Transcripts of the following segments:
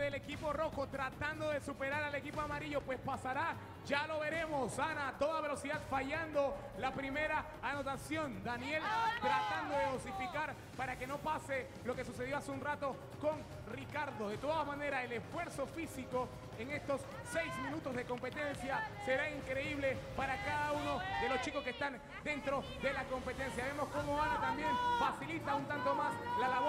del equipo rojo tratando de superar al equipo amarillo, pues pasará, ya lo veremos. Ana a toda velocidad fallando la primera anotación. Daniel tratando de dosificar para que no pase lo que sucedió hace un rato con Ricardo. De todas maneras, el esfuerzo físico en estos seis minutos de competencia será increíble para cada uno de los chicos que están dentro de la competencia. Vemos cómo Ana también facilita un tanto más la labor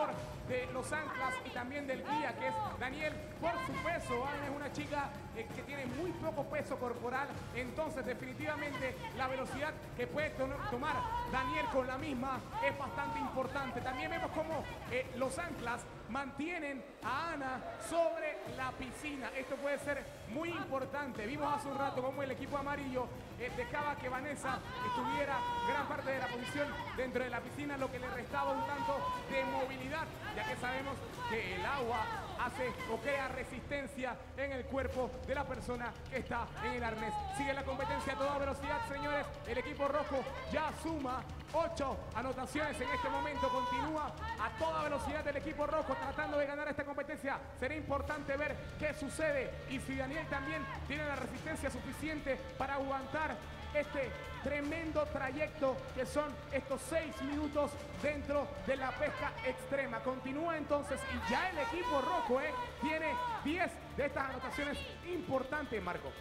anclas y también del guía, que es Daniel, por su peso. Ana es una chica eh, que tiene muy poco peso corporal, entonces definitivamente la velocidad que puede tomar Daniel con la misma es bastante importante. También vemos cómo eh, los anclas mantienen a Ana sobre la piscina. Esto puede ser muy importante. Vimos hace un rato cómo el equipo amarillo eh, dejaba que Vanessa estuviera gran parte de la posición dentro de la piscina, lo que le restaba un tanto de movilidad, ya que sabemos que el agua hace o crea resistencia en el cuerpo de la persona que está en el arnés. Sigue la competencia a toda velocidad, señores. El equipo rojo ya suma ocho anotaciones en este momento. Continúa a toda velocidad el equipo rojo tratando de ganar esta competencia. Será importante ver qué sucede y si Daniel también tiene la resistencia suficiente para aguantar este tremendo trayecto que son estos seis minutos dentro de la pesca extrema. Continúa entonces y ya el equipo rojo eh, tiene 10 de estas anotaciones importantes, Marco.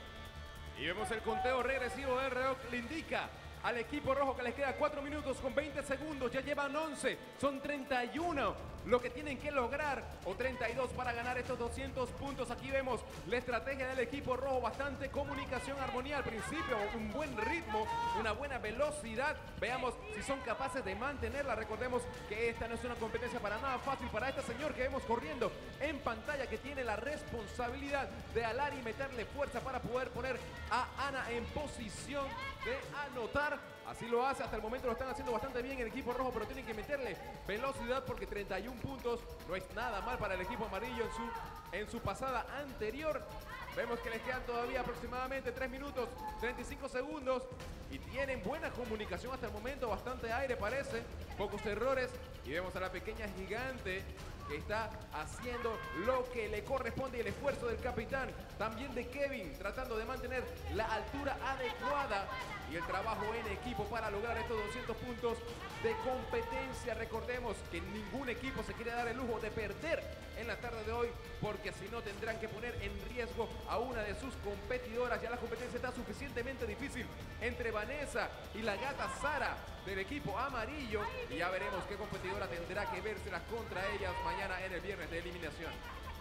Y vemos el conteo regresivo del reloj, le indica al equipo rojo que les queda 4 minutos con 20 segundos. Ya llevan 11, son 31 lo que tienen que lograr o 32 para ganar estos 200 puntos. Aquí vemos la estrategia del equipo rojo, bastante comunicación, armonía al principio, un buen ritmo, una buena velocidad. Veamos si son capaces de mantenerla. Recordemos que esta no es una competencia para nada fácil para este señor que vemos corriendo en pantalla que tiene la responsabilidad de alar y meterle fuerza para poder poner a Ana en posición de anotar. Así lo hace, hasta el momento lo están haciendo bastante bien el equipo rojo, pero tienen que meterle velocidad porque 31 puntos. No es nada mal para el equipo amarillo en su, en su pasada anterior. Vemos que les quedan todavía aproximadamente 3 minutos, 35 segundos. Y tienen buena comunicación hasta el momento, bastante aire parece, pocos errores y vemos a la pequeña gigante que está haciendo lo que le corresponde y el esfuerzo del capitán, también de Kevin, tratando de mantener la altura adecuada y el trabajo en equipo para lograr estos 200 puntos de competencia. Recordemos que ningún equipo se quiere dar el lujo de perder en la tarde de hoy porque si no tendrán que poner en riesgo a una de sus competidoras. Ya la competencia está suficientemente difícil entre Vanessa y la gata Sara del equipo amarillo y ya veremos qué competidora tendrá que vérselas contra ellas mañana en el viernes de eliminación.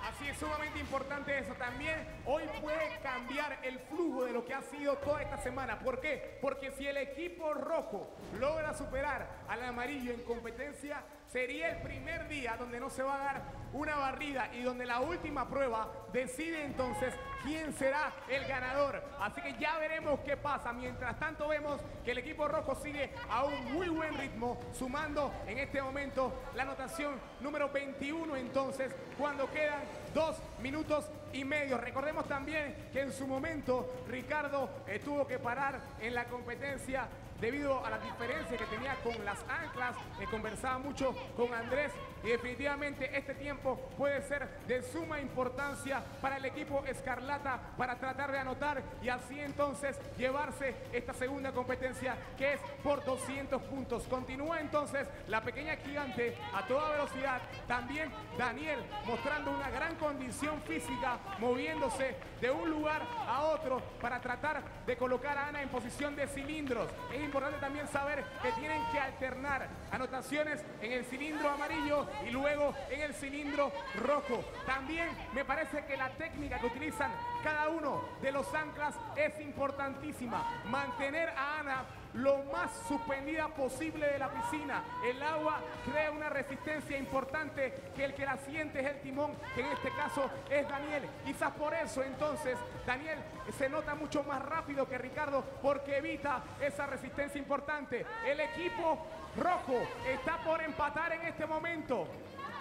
Así es sumamente importante eso. También hoy puede cambiar el flujo de lo que ha sido toda esta semana. ¿Por qué? Porque si el equipo rojo logra superar al amarillo en competencia, sería el primer día donde no se va a dar una barrida y donde la última prueba decide entonces quién será el ganador. Así que ya veremos qué pasa. Mientras tanto vemos que el equipo rojo sigue a un muy buen ritmo, sumando en este momento la anotación número 21 entonces, cuando quedan dos minutos y medio. Recordemos también que en su momento Ricardo tuvo que parar en la competencia debido a la diferencia que tenía con las anclas. Eh, conversaba mucho con Andrés y definitivamente este tiempo puede ser de suma importancia para el equipo Escarlata para tratar de anotar y así entonces llevarse esta segunda competencia que es por 200 puntos. Continúa entonces la pequeña gigante a toda velocidad. También Daniel mostrando una gran condición física, moviéndose de un lugar a otro para tratar de colocar a Ana en posición de cilindros. Es importante también saber que tienen que alternar anotaciones en el cilindro amarillo y luego en el cilindro rojo. También me parece que la técnica que utilizan cada uno de los anclas es importantísima. Mantener a Ana lo más suspendida posible de la piscina. El agua crea una resistencia importante que el que la siente es el timón, que en este caso es Daniel. Quizás por eso entonces Daniel se nota mucho más rápido que Ricardo porque evita esa resistencia importante. El equipo rojo está por empatar en este momento.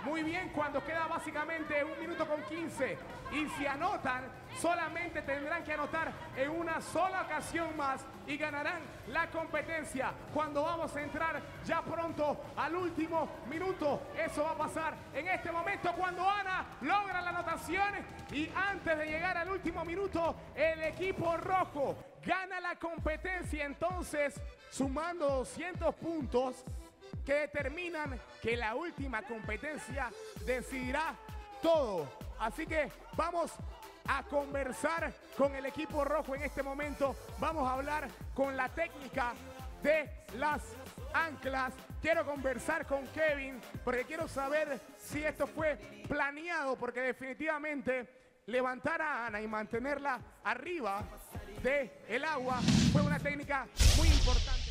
Muy bien, cuando queda básicamente un minuto con 15. Y si anotan, solamente tendrán que anotar en una sola ocasión más y ganarán la competencia. Cuando vamos a entrar ya pronto al último minuto, eso va a pasar en este momento cuando Ana logra la anotación y antes de llegar al último minuto, el equipo rojo gana la competencia entonces sumando 200 puntos que determinan que la última competencia decidirá todo. Así que vamos a conversar con el equipo rojo en este momento. Vamos a hablar con la técnica de las anclas. Quiero conversar con Kevin porque quiero saber si esto fue planeado porque definitivamente levantar a Ana y mantenerla arriba del el agua fue una técnica muy importante.